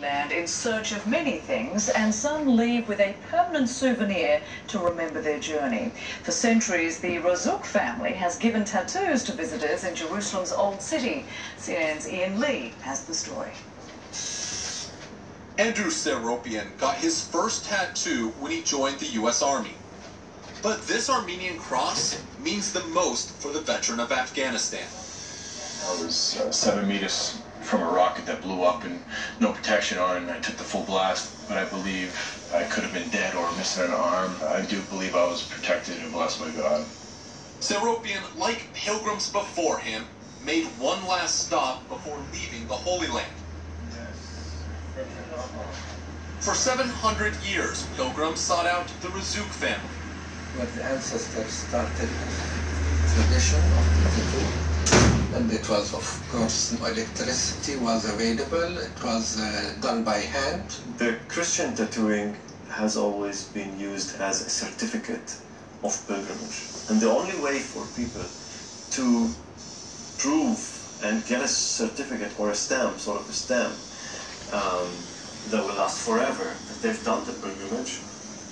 Land in search of many things, and some leave with a permanent souvenir to remember their journey. For centuries, the Razzouk family has given tattoos to visitors in Jerusalem's Old City. CNN's Ian Lee has the story. Andrew Seropian got his first tattoo when he joined the U.S. Army. But this Armenian cross means the most for the veteran of Afghanistan. I was uh, seven meters from a rocket that blew up and no protection on it, and I took the full blast. But I believe I could have been dead or missing an arm. I do believe I was protected and blessed by God. Seropian, like pilgrims before him, made one last stop before leaving the Holy Land. For 700 years, pilgrims sought out the Razzouk family. Where the ancestors started the tradition of the tattoo. And it was, of course, no electricity was available. It was uh, done by hand. The Christian tattooing has always been used as a certificate of pilgrimage. And the only way for people to prove and get a certificate or a stamp, sort of a stamp, um, that will last forever, that they've done the pilgrimage,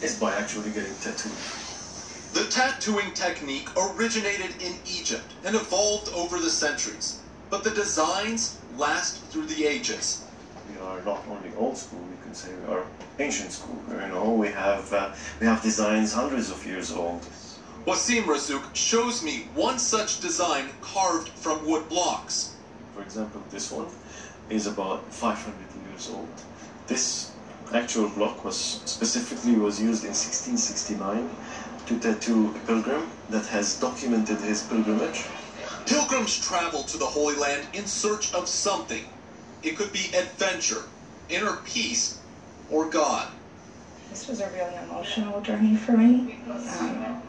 is by actually getting tattooed. The tattooing technique originated in Egypt and evolved over the centuries, but the designs last through the ages. We are not only old school, we can say we are ancient school. You know, we have uh, we have designs hundreds of years old. Wassim Razzouk shows me one such design carved from wood blocks. For example, this one is about 500 years old. This actual block was specifically was used in 1669 to tattoo a pilgrim that has documented his pilgrimage. Pilgrims travel to the Holy Land in search of something. It could be adventure, inner peace, or God. This was a really emotional journey for me um,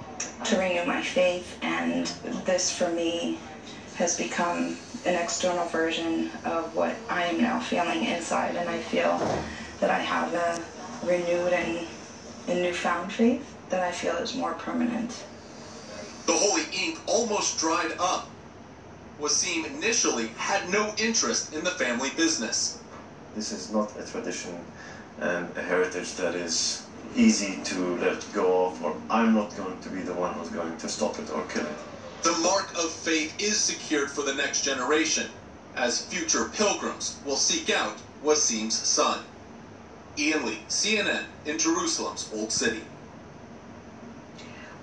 to renew my faith, and this for me has become an external version of what I am now feeling inside, and I feel that I have a renewed and, and newfound faith that I feel is more permanent. The holy ink almost dried up. Wassim initially had no interest in the family business. This is not a tradition and a heritage that is easy to let go of, or I'm not going to be the one who's going to stop it or kill it. The mark of faith is secured for the next generation, as future pilgrims will seek out Wassim's son. Ian Lee, CNN, in Jerusalem's Old City.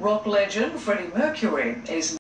Rock legend Freddie Mercury is